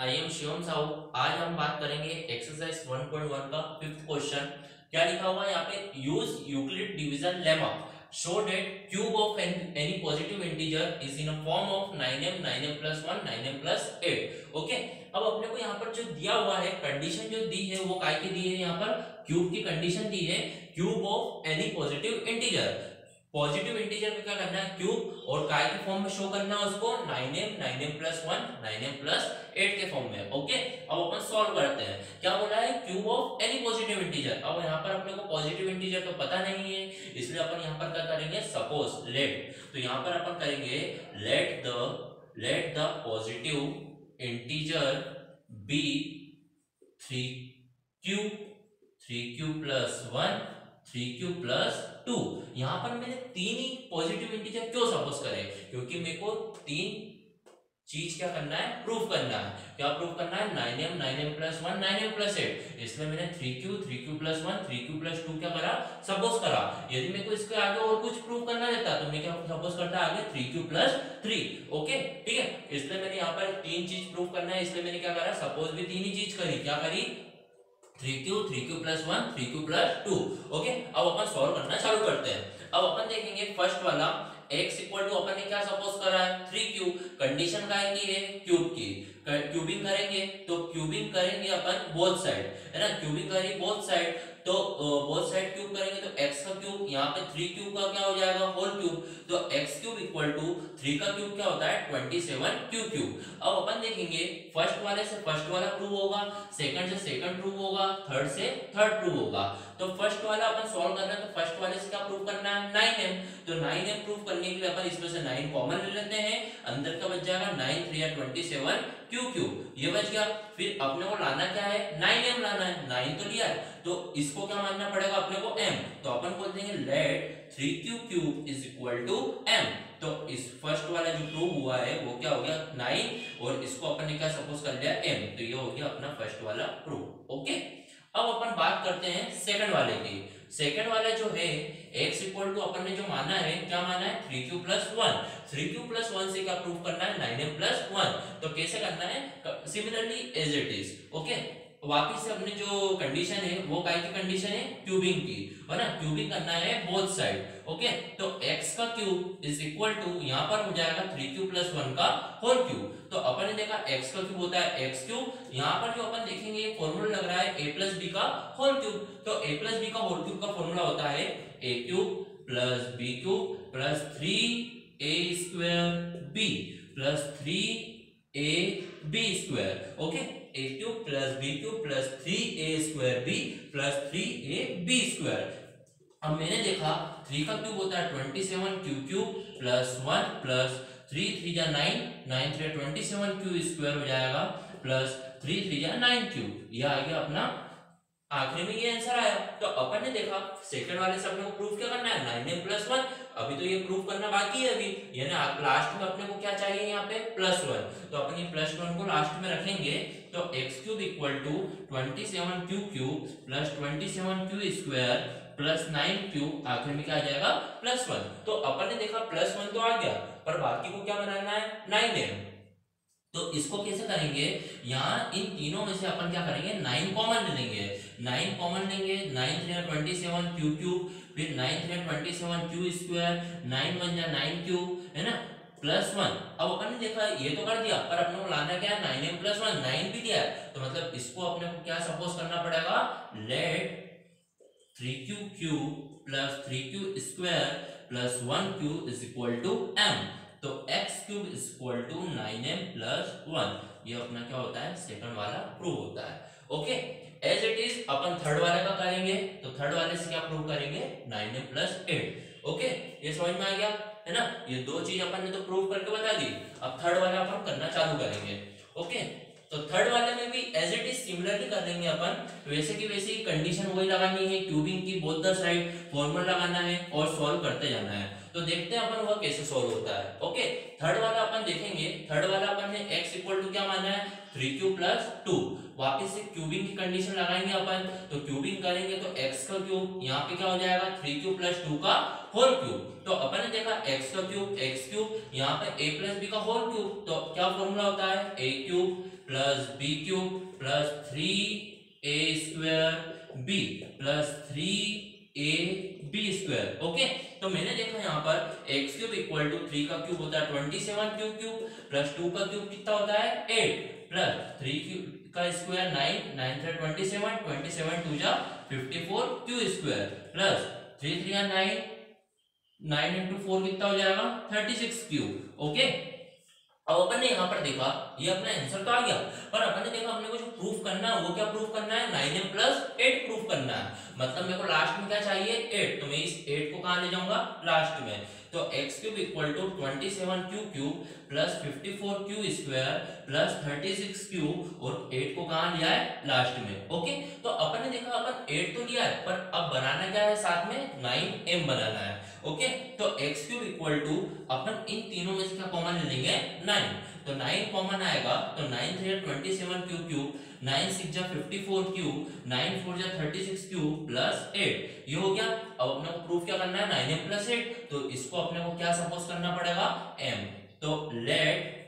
I am Shivam Sahu, आज हम बात करेंगे एक्सरसाइज 1.1 का फिफ्थ क्वेश्चन क्या लिखा हुआ है यहाँ पे? Use Euclid division lemma show that cube of any positive integer is in a form of 9m 9m plus 1 9m plus 8 okay अब अपने को यहाँ पर जो दिया हुआ है कंडीशन जो दी है, वो काय की दी है यहाँ पर? क्यूब की कंडीशन दी है cube of any positive integer positive integer में क्या करना है? क्यूब और काय के फॉर्म में शो करना है उसको। 9m 9m plus 1 9m plus 8 के फॉर्म में। ओके अब अपन सॉल्व करते हैं। क्या बोला है? Cube of any positive integer अब यहाँ पर अपने को पॉजिटिव इंटीजर तो पता नहीं है। इसलिए अपन यहाँ पर क्या करेंगे? सपोज़ लेट तो यहाँ पर अपन करेंगे let the let the positive integer be three q three q plus one three q plus two. यहाँ पर मैंने तीन ही पॉजिटिव इंटीजर क्यों सपोज़ करे? क्योंकि मेरे को तीन चीज़ क्या करना है? प्रूफ करना है। क्या प्रूफ करना है? Nine m nine m plus one nine m plus eight इसलिए मैंने three q three q plus one three q plus two क्या करा? सपोज़ करा। यदि मेरे को इसके आगे और कुछ प्रूफ करना रहता तो मैं क्या सपोज़ करता आगे? Three q plus three okay ठीक है? इसलिए मैंने यहाँ पर तीन चीज़ प्रूफ करना है। इसलिए मैंने क्या करा? सपोज़ भी तीन ही चीज़ करी। क्या करी? Three q three q plus one three q plus two okay अब अपन सॉल्व करना चालू करते हैं। अब अपन देखेंगे फ़र्स्ट वाला, x इक्वल टू अपन ने क्या सपोज़ करा है? थ्री क्यू कंडीशन का है कि है? क्यूब की. क्यूबिंग करेंगे तो क्यूबिंग करेंगे अपन बोथ साइड है ना? क्यूबिंग करेंगे बोथ साइड तो बोथ साइड क्यूब करेंगे तो यहाँ पे थ्री क्यूब का क्या हो जाएगा? होल क्यूब तो x cube equal to three का क्यूब क्या होता है? ट्वेंटी सेवन क्यू क्यूब अब अपन देखेंगे फ़र्स्ट वाले से फ़र्स्ट वाला प्रूव होगा सेकंड से सेकंड प्रूव होगा थर्ड से थर्ड प्रूव होगा. तो फ़र्स्ट वाला अपन सॉल्व करना है तो फ़र्स्ट वाले से क्या प्रूव करना है? नाइन एम तो नाइन एम प्रूव करने के लिए अपन इसमें से नाइन कॉमन ले लेते हैं. अंदर का बच जाएगा नाइन थ्री या ट्वेंटी सेवन क्यू क्यूब ये बच गया. फिर अपने को लाना क्या है? नाइन एम लाना है. नाइन तो लिया है. तो इसको क्या मानना पड़ेगा? अपने को m. तो अपन बोल देंगे let three q cube is equal to m तो इस फ़र्स्ट वाला जो प्रूव हुआ है, वो क्या हो गया? नाइन और इसको अपन ने क्या सपोज़ कर लिया? m. तो ये हो गया अपना फ़र्स्ट वाला प्रूव ओके अब अपन बात करते हैं सेकंड वाले की। सेकंड वाला जो है, x इक्वल टू अपन ने जो माना है, क्या माना है? Three q plus one three q plus one से क्या प्रूव करना है? नाइन एम प्लस वन तो कैसे करना है? Similarly as it is okay वापिस अपने जो कंडीशन है, वो काय की कंडीशन है? क्यूबिंग की. है ना? क्यूबिंग करना है बोथ साइड ओके तो x का क्यूब इज़ इक्वल टू यहाँ पर हो जाएगा थ्री क्यूब प्लस वन का होल क्यूब तो अपन ने देखा x का क्यूब होता है x क्यूब यहाँ पर जो अपन देखेंगे फॉर्मूला लग रहा है a बी का होल क्यूब तो a बी का होल क्यूब का फॉर्मूला होता है a cube plus b cube plus three a square a b square okay a cube plus b cube plus three a square b plus three a b square अब मैंने देखा three का cube होता है twenty seven q cube plus one plus three three या nine nine three twenty seven q square हो जाएगा plus three three या नाइन क्यूब यह आ गया अपना आखिरी में ये आंसर आया। तो अपन ने देखा सेकंड वाले से अपने को प्रूफ क्या करना है? नाइन एम प्लस वन अभी तो ये प्रूफ करना बाकी है अभी। यानी लास्ट में अपने को क्या चाहिए यहाँ पे? प्लस वन तो अपन ये प्लस वन को लास्ट में रखेंगे। तो x cube equal to twenty seven q cube plus twenty seven q square plus nine cube आखिर में क्या आ जाएगा? प्लस वन तो अपन ने देखा प्लस वन तो आ गया। पर बाकी को क्या बनाना है? नाइन एम तो इसको कैसे करेंगे? यहाँ इन तीनों में से अपन क्या करेंगे? नाइन कॉमन ले लेंगे। नाइन कॉमन लेंगे nine three twenty seven q cube फिर nine three twenty seven q square nine one या नाइन क्यूब है ना? प्लस वन अब अपन ने देखा, ये तो कर दिया, पर अपने को लाना क्या? है nine m plus one nine भी दिया है। तो मतलब इसको अपने को क्या सपोज़ करना पड़ेगा? Let three q q plus three q square plus one q is equal to m तो x cube is equal to nine m plus one ये अपना क्या होता है? सेकंड वाला प्रूव होता है। ओके एज इट इज़ अपन थर्ड वाले का करेंगे। तो थर्ड वाले से क्या प्रूव करेंगे? Nine m plus eight okay ये समझ में आ गया? है ना? ये दो चीज़ अपन ने तो प्रूव करके बता दी। अब थर्ड वाला अपन करना चालू करेंगे। ओके तो थर्ड वाले में भी एज इट इज़ सिमिलरली कर देंगे अपन। वैसे की वैसे ही कंडीशन वही लगानी है। क्यूबिंग की बोथ द साइड फॉर्मूला लगाना है और सॉल्व करते जाना है। तो देखते हैं अपन वह कैसे सॉल्व होता है। ओके थर्ड वाला अपन देखेंगे। थर्ड वाला अपन ने x इक्वल टू क्या माना है? थ्री क्यू प्लस टू वापिस से क्यूबिंग की कंडीशन लगाएँगे अपन। तो क्यूबिंग करेंगे तो x का क्यूब यहाँ पे क्या हो जाएगा? थ्री क्यू प्लस टू का होल क्यूब तो अपन ने देखा x का क्यूब x क्यूब यहाँ पे a प्लस बी का होल क्यूब तो क्या फॉर्मूला होता है? a cube plus b cube plus three a square b plus three a b square okay तो मैंने देखा यहाँ पर x cube equal to three का क्यूब होता है twenty seven cube cube plus two का क्यूब कितना होता है? एट प्लस थ्री क्यूब का square nine nine three twenty seven twenty seven two जा fifty four q square plus three three nine nine into four कितना हो जाएगा? Thirty six cube okay अब अपन ने यहाँ पर देखा, ये अपना आंसर तो आ गया, पर अपन ने देखा, हमने को जो प्रूफ करना है, वो क्या प्रूफ करना है? नाइन प्लस एट प्रूफ करना है। मतलब मेरे को लास्ट में क्या चाहिए? एट तो मैं इस एट को कहा ले जाऊँगा? लास्ट में। तो x cube equal to twenty seven q cube plus fifty four q square plus thirty six q और एट को कहा लिया है? लास्ट में। ओके तो अपन ने देखा, अपन एट तो लिया है, पर अब बनाना क्या है साथ में? नाइन एम बनाना है। ओके? तो x क्यूब इक्वल टू अपन इन तीनों में से क्या कॉमन ले लेंगे? नाइन तो नाइन कॉमन आएगा तो nine three twenty seven q cube nine six जा fifty four cube nine four जा thirty six cube plus eight ये हो गया। अब अपने को प्रूफ क्या करना है? नाइन एम प्लस एट तो इसको अपने को क्या सपोज़ करना पड़ेगा? एम तो let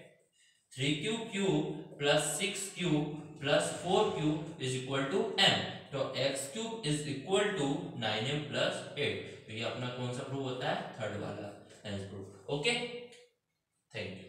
three cube cube plus six cube plus four cube is equal to m तो x cube is equal to nine m plus eight अपना कौन सा प्रूफ होता है? थर्ड वाला प्रूफ ओके थैंक यू